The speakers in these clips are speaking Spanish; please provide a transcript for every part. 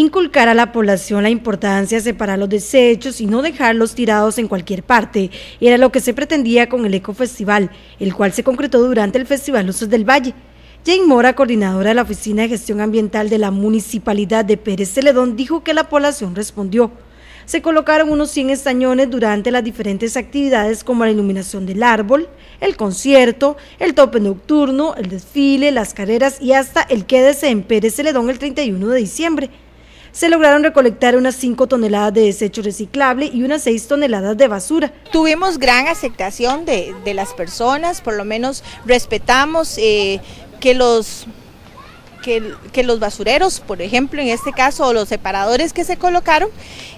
Inculcar a la población la importancia de separar los desechos y no dejarlos tirados en cualquier parte era lo que se pretendía con el Ecofestival, el cual se concretó durante el Festival Luces del Valle. Jane Mora, coordinadora de la Oficina de Gestión Ambiental de la Municipalidad de Pérez Celedón, dijo que la población respondió. Se colocaron unos 100 estañones durante las diferentes actividades como la iluminación del árbol, el concierto, el tope nocturno, el desfile, las carreras y hasta el quédese en Pérez Celedón el 31 de diciembre se lograron recolectar unas 5 toneladas de desecho reciclable y unas 6 toneladas de basura. Tuvimos gran aceptación de, las personas, por lo menos respetamos eh, que los que, los basureros, por ejemplo, en este caso, o los separadores que se colocaron,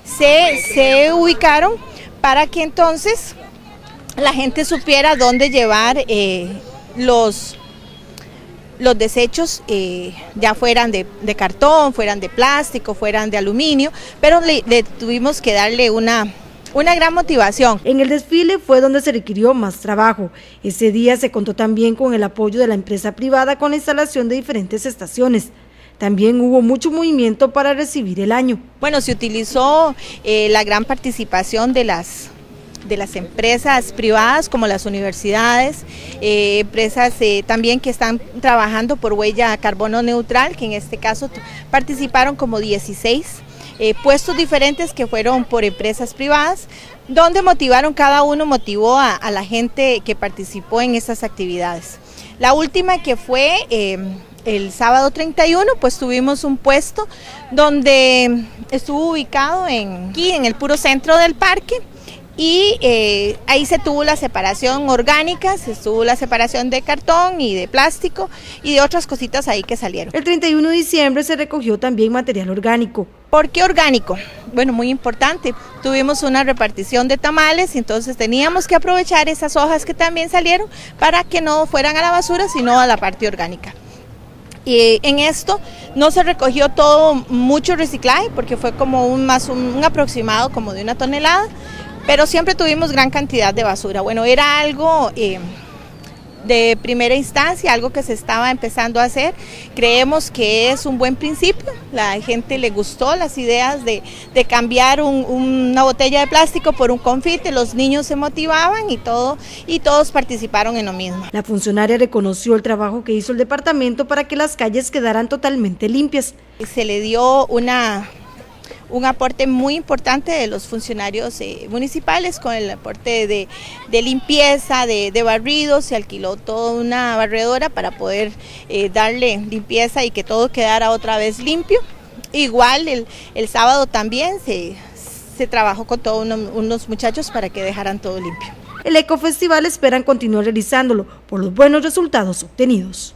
se, se ubicaron para que entonces la gente supiera dónde llevar eh, los, los desechos eh, ya fueran de, cartón, fueran de plástico, fueran de aluminio, pero le, tuvimos que darle una, una gran motivación. En el desfile fue donde se requirió más trabajo. Ese día se contó también con el apoyo de la empresa privada con la instalación de diferentes estaciones. También hubo mucho movimiento para recibir el año. Bueno, se utilizó eh, la gran participación de las de las empresas privadas como las universidades, eh, empresas eh, también que están trabajando por huella carbono neutral, que en este caso participaron como 16 eh, puestos diferentes que fueron por empresas privadas, donde motivaron, cada uno motivó a, la gente que participó en estas actividades. La última que fue el sábado 31, pues tuvimos un puesto donde estuvo ubicado en, aquí en el puro centro del parque, y eh, ahí se tuvo la separación orgánica, se tuvo la separación de cartón y de plástico y de otras cositas ahí que salieron. El 31 de diciembre se recogió también material orgánico. ¿Por qué orgánico? Bueno, muy importante. Tuvimos una repartición de tamales y entonces teníamos que aprovechar esas hojas que también salieron para que no fueran a la basura, sino a la parte orgánica. Y en esto no se recogió todo mucho reciclaje porque fue como un más un aproximado como de una tonelada pero siempre tuvimos gran cantidad de basura. Bueno, era algo eh, de primera instancia, algo que se estaba empezando a hacer. Creemos que es un buen principio, la gente le gustó las ideas de, cambiar una botella de plástico por un confite, los niños se motivaban y, todo, y todos participaron en lo mismo. La funcionaria reconoció el trabajo que hizo el departamento para que las calles quedaran totalmente limpias. Se le dio una un aporte muy importante de los funcionarios eh, municipales con el aporte de, limpieza, de, barrido, se alquiló toda una barredora para poder eh, darle limpieza y que todo quedara otra vez limpio. Igual el, sábado también se, trabajó con todos unos muchachos para que dejaran todo limpio. El Ecofestival esperan continuar realizándolo por los buenos resultados obtenidos.